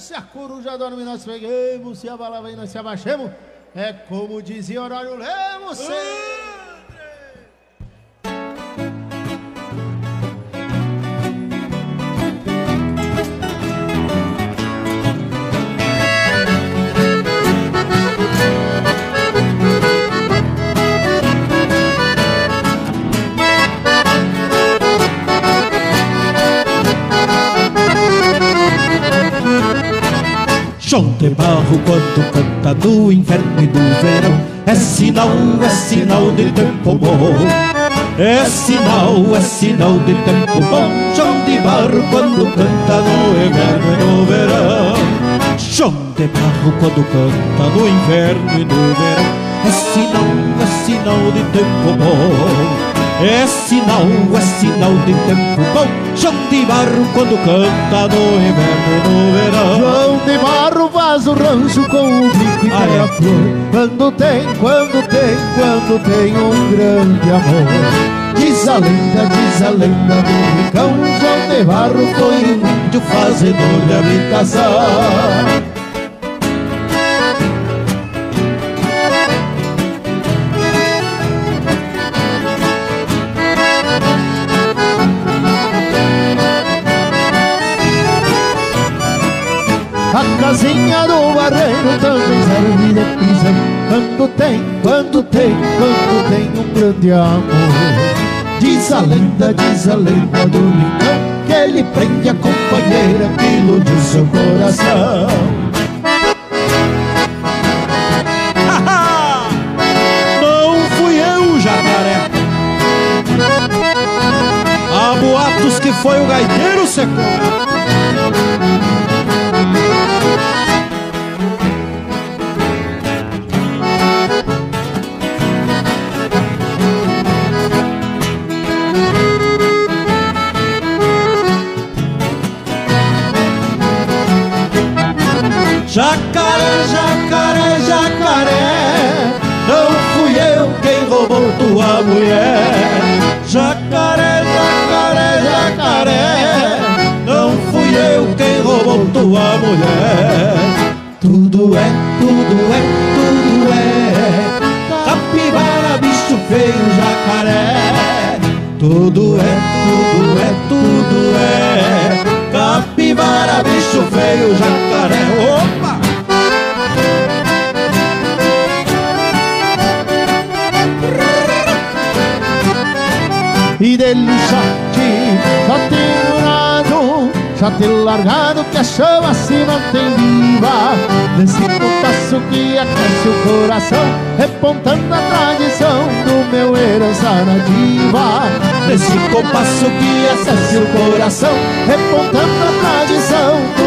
se a coruja dorme, nós peguemos, se a bala vem, nós se abaixemos. É como dizia Horário Lemos. Chão de barro quando canta no inverno e no verão É sinal, é sinal de tempo bom. É sinal, é sinal de tempo bom. Chão de barro quando canta no inverno e no verão. Chão de barro quando canta no inverno e no verão É sinal, é sinal de tempo bom é sinal, é sinal de tempo bom. João de Barro quando canta no inverno no verão. João de Barro faz o rancho com o bico e ah, é? a flor. Quando tem, quando tem, quando tem um grande amor. Diz a lenda, diz a lenda do ricão. João de Barro foi um índio fazedor de habitação casinha do barreiro também serve de prisão. Quando tem, quando tem, quando tem um grande amor. Diz a lenda, diz a lenda do Licão Que ele prende a companheira que ilude o seu coração. Foi o gaiteiro secou Jacaré, jacaré, jacaré, não fui eu quem roubou tua mulher. Jacaré, jacaré, jacaré, não fui eu quem roubou tua mulher. Tudo é, tudo é, tudo é, capivara, bicho feio, jacaré. Tudo é, tudo é, tudo é, e dele só te, só te lado, só te largado que a chama se mantém viva. Nesse compasso que aquece o coração Repontando a tradição do meu herança nativa. Nesse compasso que aquece o coração Repontando a tradição